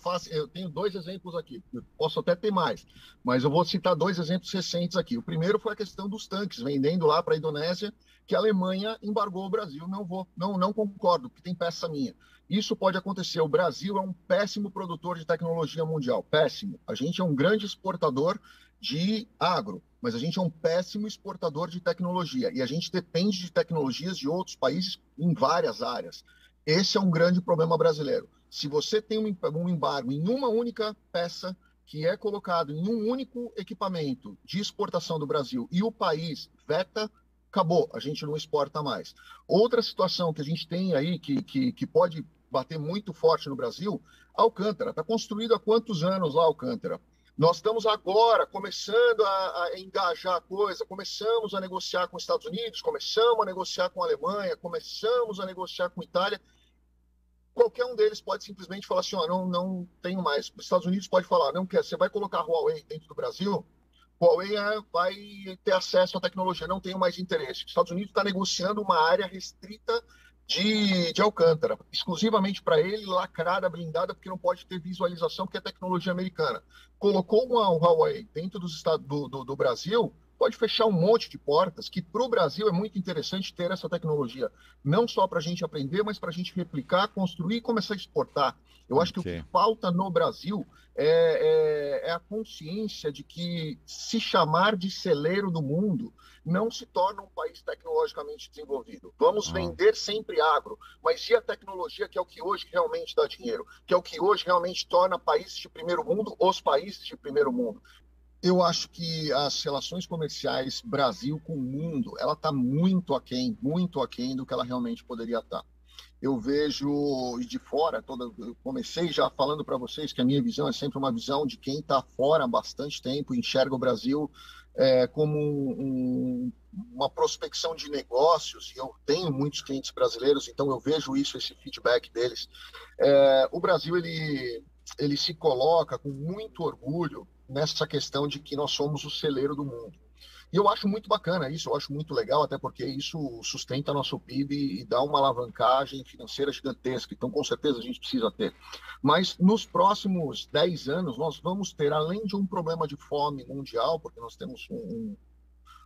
fácil. Eu tenho dois exemplos aqui, posso até ter mais, mas eu vou citar dois exemplos recentes aqui. O primeiro foi a questão dos tanques, vendendo lá para a Indonésia, que a Alemanha embargou o Brasil. Não vou, não, não concordo, porque tem peça minha. Isso pode acontecer. O Brasil é um péssimo produtor de tecnologia mundial, péssimo. A gente é um grande exportador de agro, mas a gente é um péssimo exportador de tecnologia e a gente depende de tecnologias de outros países em várias áreas. Esse é um grande problema brasileiro. Se você tem um embargo em uma única peça que é colocado em um único equipamento de exportação do Brasil e o país veta, acabou, a gente não exporta mais. Outra situação que a gente tem aí que, que, que pode bater muito forte no Brasil, Alcântara. Está construído há quantos anos lá, Alcântara? Nós estamos agora começando a, a, engajar a coisa, começamos a negociar com os Estados Unidos, começamos a negociar com a Alemanha, começamos a negociar com a Itália. Qualquer um deles pode simplesmente falar assim: ó, não, não tenho mais. Os Estados Unidos pode falar: não quer, você vai colocar Huawei dentro do Brasil, Huawei é, vai ter acesso à tecnologia, não tenho mais interesse. Os Estados Unidos está negociando uma área restrita de, de Alcântara, exclusivamente para ele, lacrada, blindada, porque não pode ter visualização, porque é tecnologia americana. Colocou uma Huawei dentro dos do, do, do Brasil, pode fechar um monte de portas, que para o Brasil é muito interessante ter essa tecnologia, não só para a gente aprender, mas para a gente replicar, construir e começar a exportar. Eu acho que okay. o que falta no Brasil é, é, é, a consciência de que se chamar de celeiro do mundo não se torna um país tecnologicamente desenvolvido. Vamos ah. vender sempre agro, mas e a tecnologia que é o que hoje realmente dá dinheiro, que é o que hoje realmente torna países de primeiro mundo os países de primeiro mundo? Eu acho que as relações comerciais Brasil com o mundo, ela está muito aquém, muito aquém do que ela realmente poderia estar. Tá. Eu vejo de fora, toda, eu comecei já falando para vocês que a minha visão é sempre uma visão de quem está fora há bastante tempo, enxerga o Brasil é, como um, uma prospecção de negócios, e eu tenho muitos clientes brasileiros, então eu vejo isso, esse feedback deles. É, o Brasil, ele, ele se coloca com muito orgulho nessa questão de que nós somos o celeiro do mundo. E eu acho muito bacana isso, eu acho muito legal, até porque isso sustenta nosso PIB e dá uma alavancagem financeira gigantesca. Então, com certeza, a gente precisa ter. Mas nos próximos 10 anos, nós vamos ter, além de um problema de fome mundial, porque nós temos um,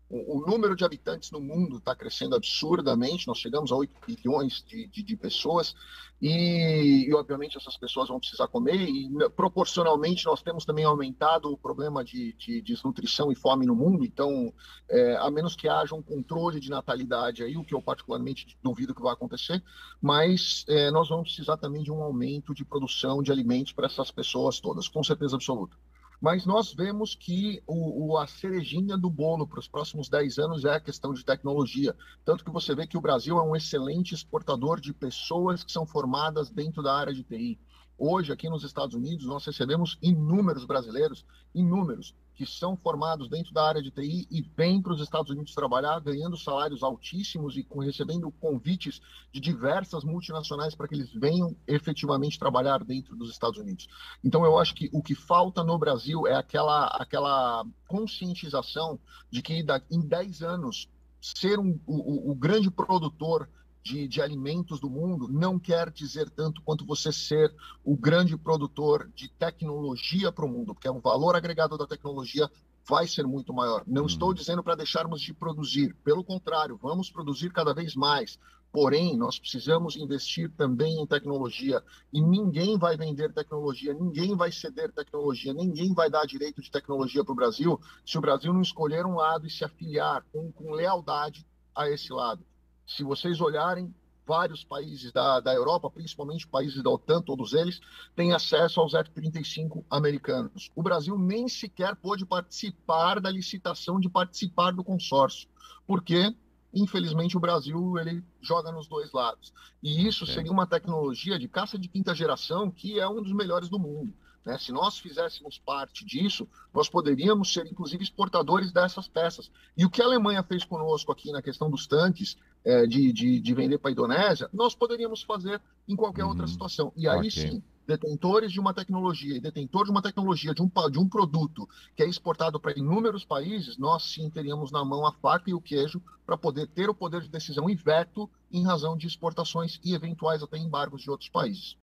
o, o, número de habitantes no mundo está crescendo absurdamente, nós chegamos a 8 bilhões de, de, de pessoas, e, e, obviamente essas pessoas vão precisar comer, e proporcionalmente nós temos também aumentado o problema de, de desnutrição e fome no mundo, então, é, a menos que haja um controle de natalidade aí, o que eu particularmente duvido que vai acontecer, mas é, nós vamos precisar também de um aumento de produção de alimentos para essas pessoas todas, com certeza absoluta. Mas nós vemos que o, o, a cerejinha do bolo para os próximos 10 anos é a questão de tecnologia. Tanto que você vê que o Brasil é um excelente exportador de pessoas que são formadas dentro da área de TI. Hoje, aqui nos Estados Unidos, nós recebemos inúmeros brasileiros, inúmeros, que são formados dentro da área de TI e vêm para os Estados Unidos trabalhar, ganhando salários altíssimos e com, recebendo convites de diversas multinacionais para que eles venham efetivamente trabalhar dentro dos Estados Unidos. Então, eu acho que o que falta no Brasil é aquela, aquela conscientização de que em 10 anos ser um, o, o grande produtor de, de alimentos do mundo não quer dizer tanto quanto você ser o grande produtor de tecnologia para o mundo, porque é o valor agregado da tecnologia vai ser muito maior. Não estou uhum. dizendo para deixarmos de produzir, pelo contrário, vamos produzir cada vez mais. Porém, nós precisamos investir também em tecnologia e ninguém vai vender tecnologia, ninguém vai ceder tecnologia, ninguém vai dar direito de tecnologia para o Brasil se o Brasil não escolher um lado e se afiliar com, com lealdade a esse lado. Se vocês olharem, vários países da, da Europa, principalmente países da OTAN, todos eles, têm acesso aos F-35 americanos. O Brasil nem sequer pôde participar da licitação de participar do consórcio, porque, infelizmente, o Brasil ele joga nos dois lados. E isso seria uma tecnologia de caça de quinta geração que é um dos melhores do mundo. Né? Se nós fizéssemos parte disso, nós poderíamos ser, inclusive, exportadores dessas peças. E o que a Alemanha fez conosco aqui na questão dos tanques, é, de, de, de, vender para a Indonésia, nós poderíamos fazer em qualquer uhum. outra situação. E aí okay. sim, detentores de uma tecnologia e detentor de uma tecnologia, de um, de um produto que é exportado para inúmeros países, nós sim teríamos na mão a faca e o queijo para poder ter o poder de decisão e veto em razão de exportações e eventuais até embargos de outros países.